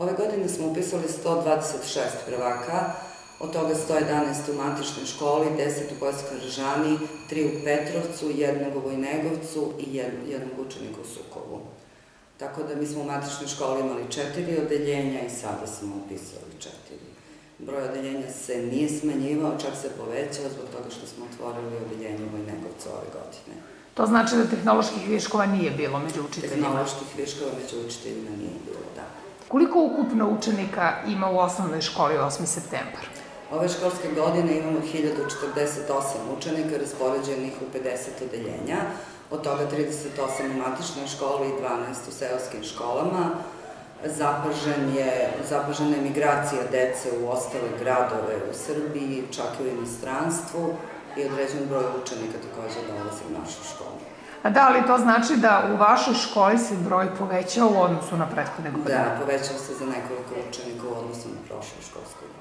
Ove godine smo upisali 126 prvaka, od toga 111 u matičnoj školi, 10 u Bojskoj Ržani, 3 u Petrovcu, jednog u Vojnegovcu i jed- jednog učenika u Sukovu. Tako da mi smo u matičnoj školi imali četiri odeljenja i sada smo upisali četiri. Broj odeljenja se nije smanjivao, čak se povećao zbog toga što smo otvorili odeljenje u Vojnegovcu ove godine. To znači da tehnoloških viškova nije bilo među učiteljima. Tehnoloških viškova među učiteljima nije bilo, da. Koliko ukupno učenika ima u osnovnoj školi 8. septembar? Ove školske godine imamo 1048 učenika raspoređenih u 50 odeljenja, od toga 38 u matičnoj školi i 12 u seoskim školama. Zapažen je, zapažena je migracija dece u ostale gradove u Srbiji, čak i u inostranstvu i određen broj učenika takođe dolazi u našu školu. A da li to znači da u vašoj školi se broj povećao u odnosu na prethodne godine? Da, povećao se za nekoliko učenika u odnosu na prošlu školsku godinu.